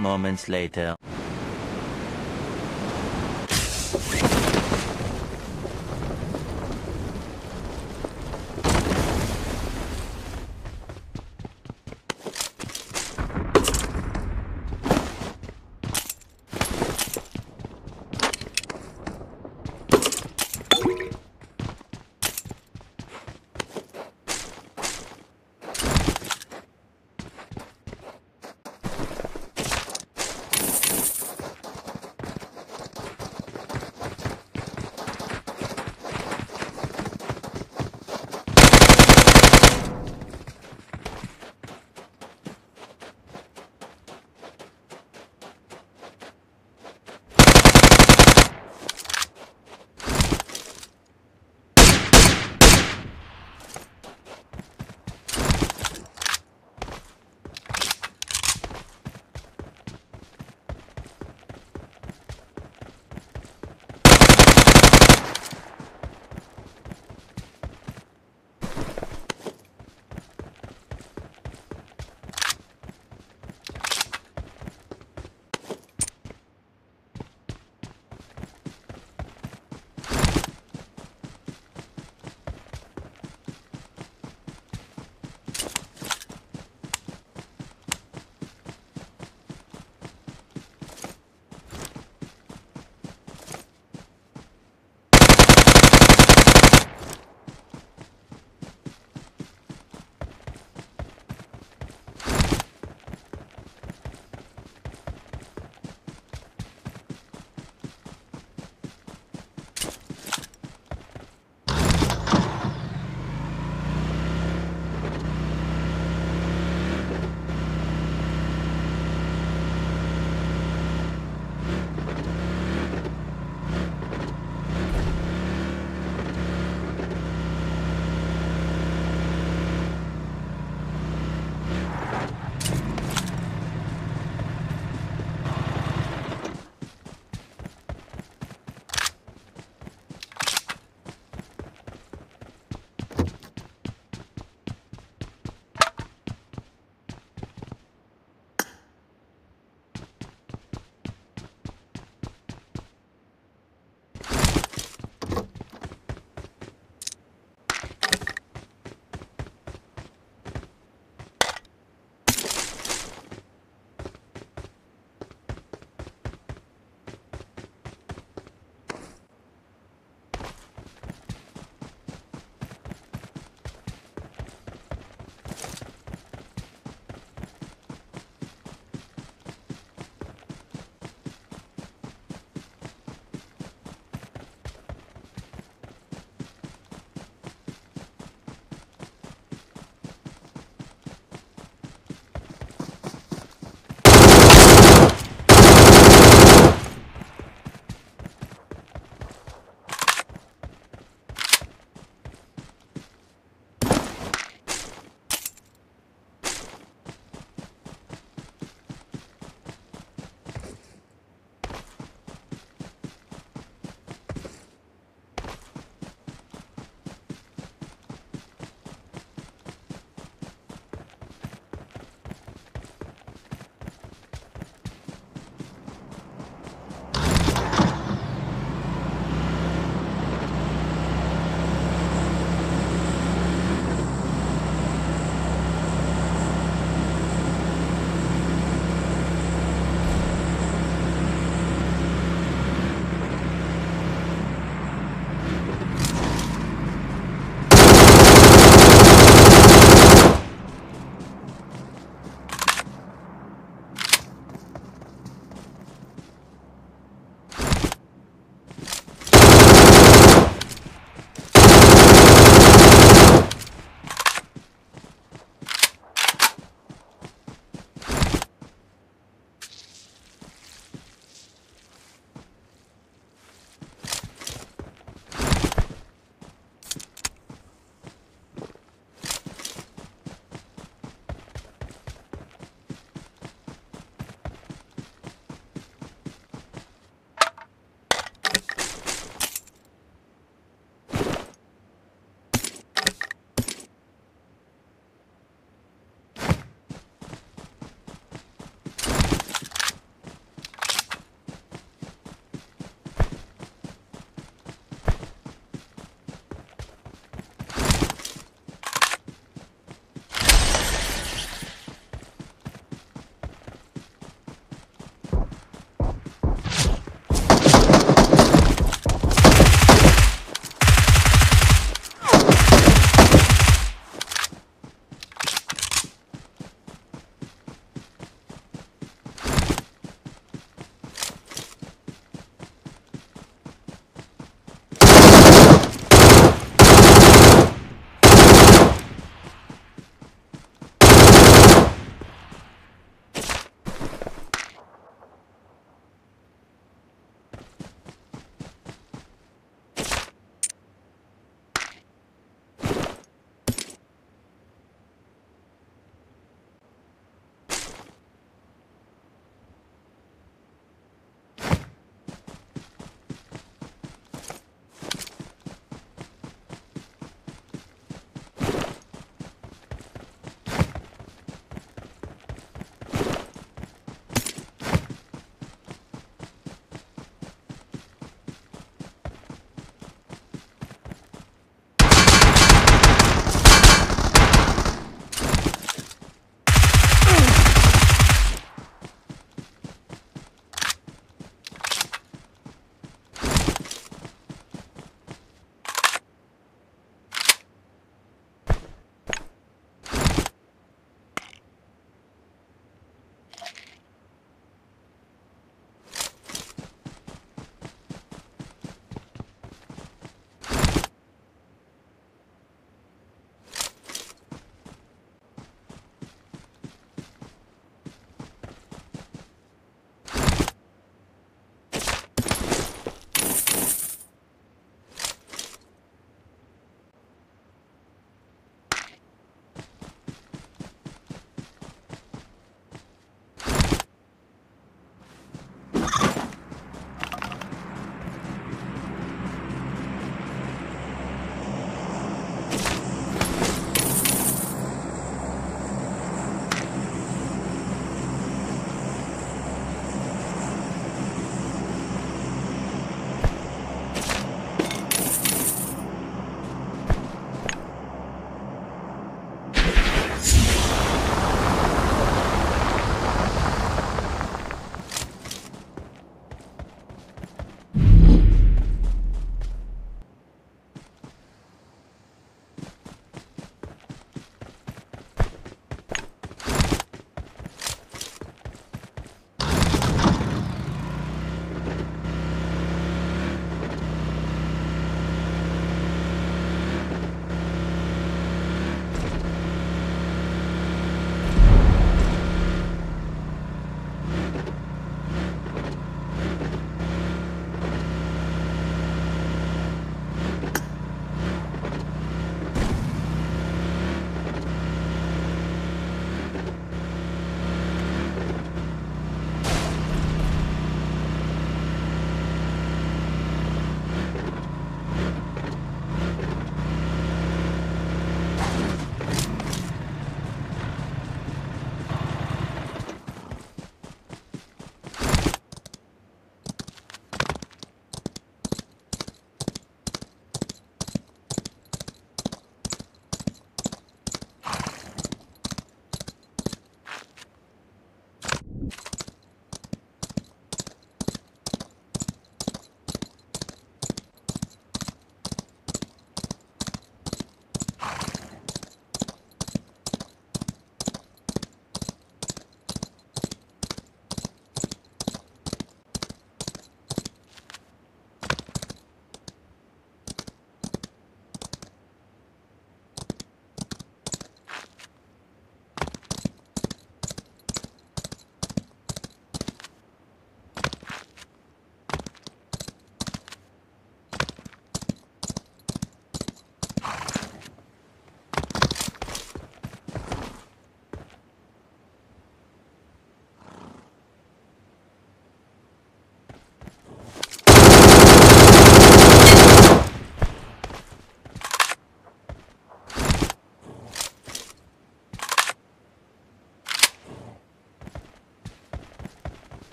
moments later.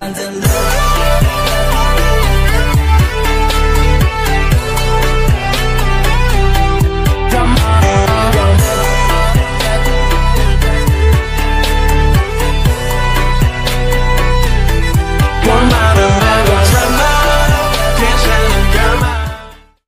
Under love.